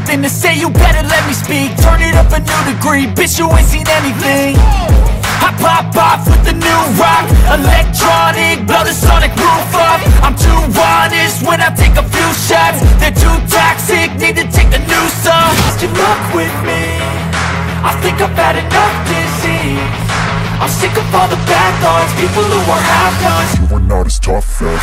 something to say, you better let me speak. Turn it up a new degree, bitch you ain't seen anything. I pop off with the new rock Electronic, blow the sonic roof up. I'm too honest when I take a few shots. They're too toxic, need to take the noose off Good luck with me. I think I've had enough disease. I'm sick of all the bad thoughts People who are half-nots You are not as tough as